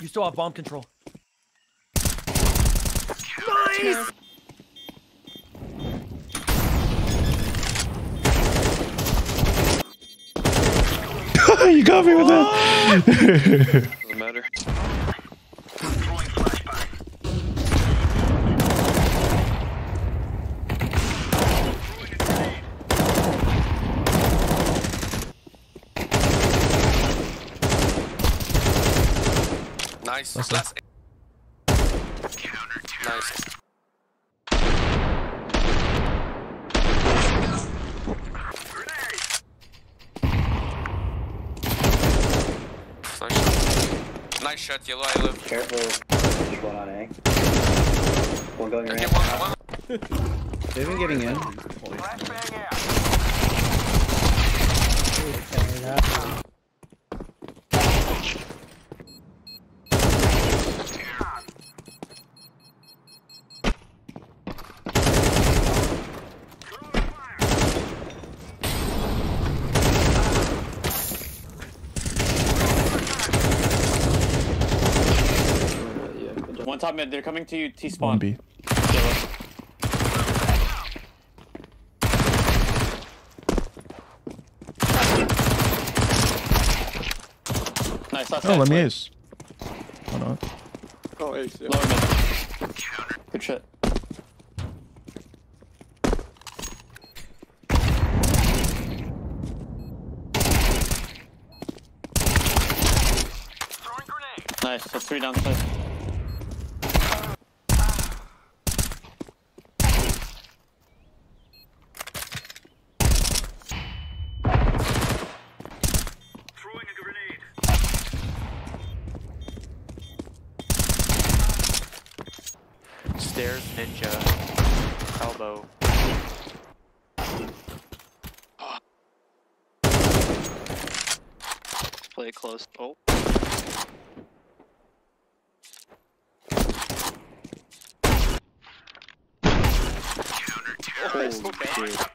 You still have bomb control. Nice! you got me with that. Nice. That's Last. Nice. Nice shot. Nice shot, yellow. I live. Careful. There's one on A. One going Okay, right. one, one. They've been getting in. One top mid, they're coming to you, T One spawn. B. Nice, last Oh, guy. let me ace. Why not? Oh, ace. Yeah. Lower mid. Good shit. Nice, that's three downside. Stairs, ninja, elbow. Play it close. Oh. Holy shit.